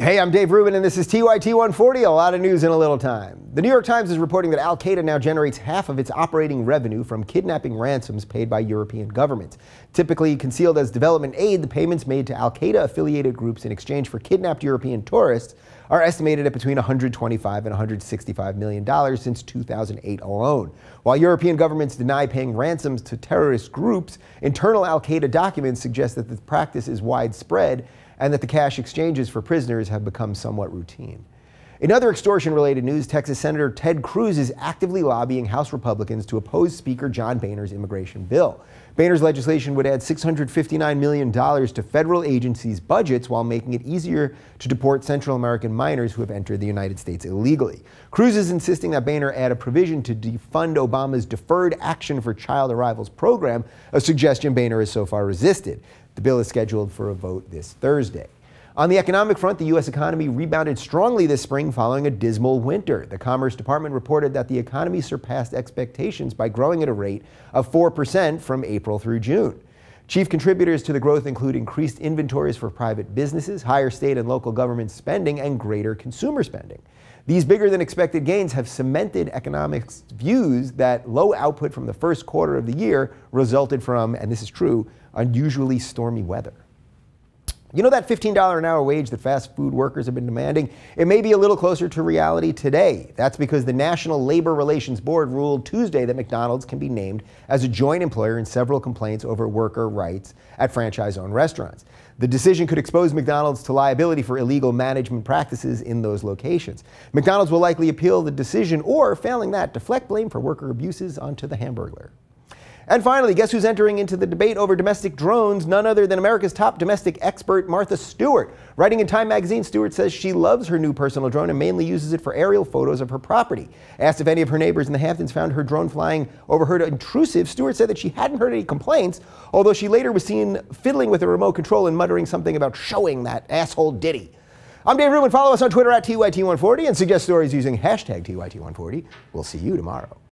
Hey, I'm Dave Rubin, and this is TYT 140. A lot of news in a little time. The New York Times is reporting that Al Qaeda now generates half of its operating revenue from kidnapping ransoms paid by European governments. Typically concealed as development aid, the payments made to Al Qaeda affiliated groups in exchange for kidnapped European tourists are estimated at between 125 and 165 million dollars since 2008 alone. While European governments deny paying ransoms to terrorist groups, internal Al Qaeda documents suggest that the practice is widespread and that the cash exchanges for prisoners have become somewhat routine. In other extortion related news, Texas Senator Ted Cruz is actively lobbying House Republicans to oppose Speaker John Boehner's immigration bill. Boehner's legislation would add $659 million to federal agencies' budgets while making it easier to deport Central American minors who have entered the United States illegally. Cruz is insisting that Boehner add a provision to defund Obama's Deferred Action for Child Arrivals program, a suggestion Boehner has so far resisted. The bill is scheduled for a vote this Thursday. On the economic front, the U.S. economy rebounded strongly this spring following a dismal winter. The Commerce Department reported that the economy surpassed expectations by growing at a rate of 4% from April through June. Chief contributors to the growth include increased inventories for private businesses, higher state and local government spending, and greater consumer spending. These bigger than expected gains have cemented economics views that low output from the first quarter of the year resulted from, and this is true, unusually stormy weather. You know that $15 an hour wage that fast food workers have been demanding? It may be a little closer to reality today. That's because the National Labor Relations Board ruled Tuesday that McDonald's can be named as a joint employer in several complaints over worker rights at franchise owned restaurants. The decision could expose McDonald's to liability for illegal management practices in those locations. McDonald's will likely appeal the decision or, failing that, deflect blame for worker abuses onto the Hamburglar. And finally, guess who's entering into the debate over domestic drones? None other than America's top domestic expert, Martha Stewart. Writing in Time magazine, Stewart says she loves her new personal drone and mainly uses it for aerial photos of her property. Asked if any of her neighbors in the Hamptons found her drone flying overheard intrusive, Stewart said that she hadn't heard any complaints, although she later was seen fiddling with a remote control and muttering something about showing that asshole Diddy. I'm Dave Rubin. Follow us on Twitter at TYT140 and suggest stories using hashtag TYT140. We'll see you tomorrow.